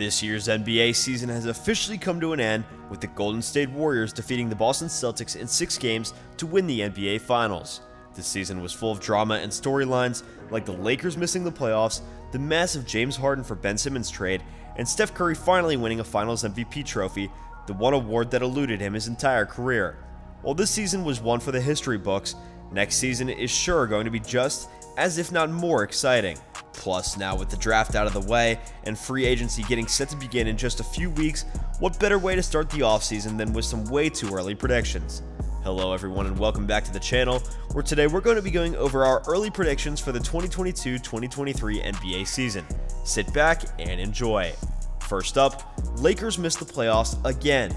This year's NBA season has officially come to an end with the Golden State Warriors defeating the Boston Celtics in six games to win the NBA Finals. This season was full of drama and storylines like the Lakers missing the playoffs, the massive James Harden for Ben Simmons trade, and Steph Curry finally winning a Finals MVP trophy, the one award that eluded him his entire career. While this season was one for the history books, next season is sure going to be just as if not more exciting. Plus, now with the draft out of the way and free agency getting set to begin in just a few weeks, what better way to start the offseason than with some way too early predictions? Hello everyone and welcome back to the channel, where today we're going to be going over our early predictions for the 2022-2023 NBA season. Sit back and enjoy. First up, Lakers missed the playoffs again.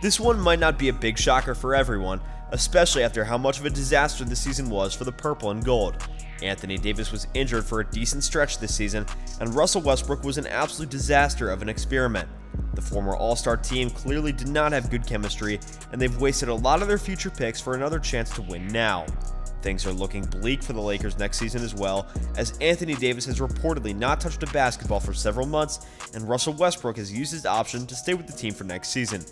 This one might not be a big shocker for everyone, especially after how much of a disaster the season was for the purple and gold. Anthony Davis was injured for a decent stretch this season, and Russell Westbrook was an absolute disaster of an experiment. The former All Star team clearly did not have good chemistry, and they've wasted a lot of their future picks for another chance to win now. Things are looking bleak for the Lakers next season as well, as Anthony Davis has reportedly not touched a basketball for several months, and Russell Westbrook has used his option to stay with the team for next season.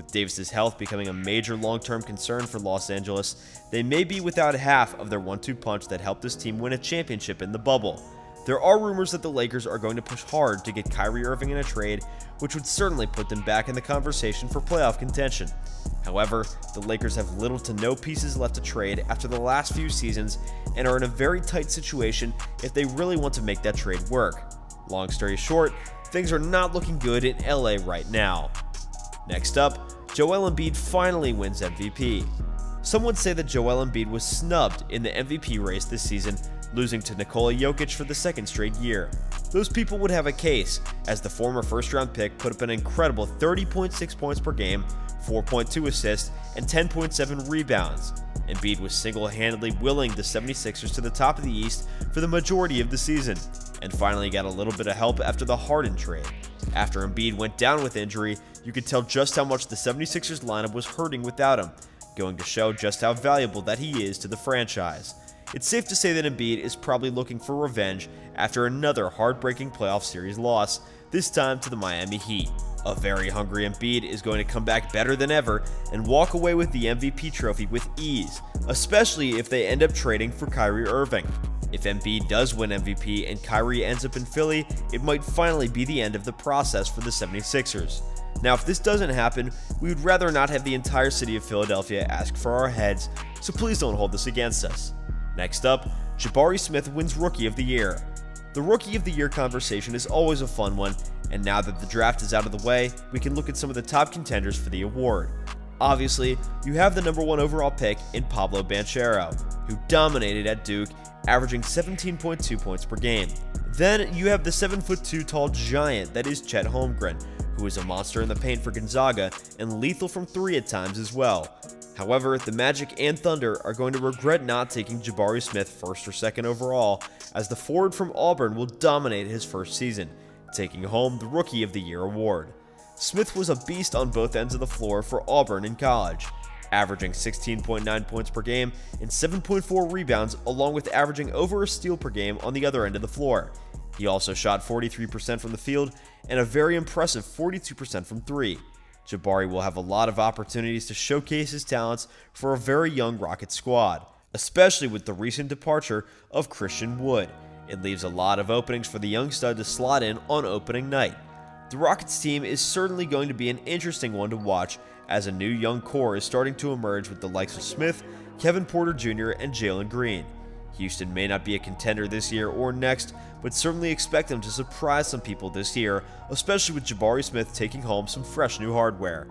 With Davis's health becoming a major long-term concern for Los Angeles, they may be without half of their one-two punch that helped this team win a championship in the bubble. There are rumors that the Lakers are going to push hard to get Kyrie Irving in a trade, which would certainly put them back in the conversation for playoff contention. However, the Lakers have little to no pieces left to trade after the last few seasons and are in a very tight situation if they really want to make that trade work. Long story short, things are not looking good in LA right now. Next up, Joel Embiid finally wins MVP. Some would say that Joel Embiid was snubbed in the MVP race this season, losing to Nikola Jokic for the second straight year. Those people would have a case, as the former first round pick put up an incredible 30.6 points per game, 4.2 assists, and 10.7 rebounds. Embiid was single handedly willing the 76ers to the top of the East for the majority of the season, and finally got a little bit of help after the Harden trade. After Embiid went down with injury, you could tell just how much the 76ers lineup was hurting without him, going to show just how valuable that he is to the franchise. It's safe to say that Embiid is probably looking for revenge after another heartbreaking playoff series loss, this time to the Miami Heat. A very hungry Embiid is going to come back better than ever and walk away with the MVP trophy with ease, especially if they end up trading for Kyrie Irving. If Embiid does win MVP and Kyrie ends up in Philly, it might finally be the end of the process for the 76ers. Now, if this doesn't happen, we would rather not have the entire city of Philadelphia ask for our heads, so please don't hold this against us. Next up, Jabari Smith wins Rookie of the Year. The Rookie of the Year conversation is always a fun one, and now that the draft is out of the way, we can look at some of the top contenders for the award. Obviously, you have the number one overall pick in Paolo Banchero, who dominated at Duke, averaging 17.2 points per game. Then you have the 7'2 tall giant that is Chet Holmgren, who is a monster in the paint for Gonzaga and lethal from three at times as well. However, the Magic and Thunder are going to regret not taking Jabari Smith first or second overall, as the forward from Auburn will dominate his first season, taking home the Rookie of the Year award. Smith was a beast on both ends of the floor for Auburn in college, averaging 16.9 points per game and 7.4 rebounds, along with averaging over a steal per game on the other end of the floor. He also shot 43% from the field and a very impressive 42% from three. Jabari will have a lot of opportunities to showcase his talents for a very young Rocket squad, especially with the recent departure of Christian Wood. It leaves a lot of openings for the young stud to slot in on opening night. The Rockets team is certainly going to be an interesting one to watch as a new young core is starting to emerge with the likes of Smith, Kevin Porter Jr., and Jalen Green. Houston may not be a contender this year or next, but certainly expect them to surprise some people this year, especially with Jabari Smith taking home some fresh new hardware.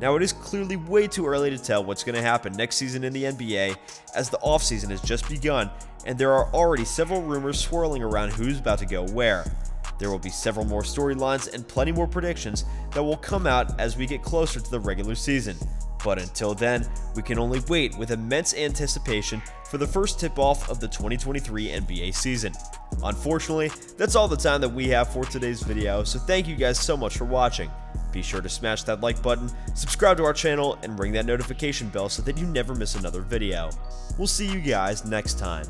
Now, it is clearly way too early to tell what's going to happen next season in the NBA, as the offseason has just begun, and there are already several rumors swirling around who's about to go where. There will be several more storylines and plenty more predictions that will come out as we get closer to the regular season. But until then, we can only wait with immense anticipation for the first tip off of the 2023 NBA season. Unfortunately, that's all the time that we have for today's video, so thank you guys so much for watching. Be sure to smash that like button, subscribe to our channel, and ring that notification bell so that you never miss another video. We'll see you guys next time.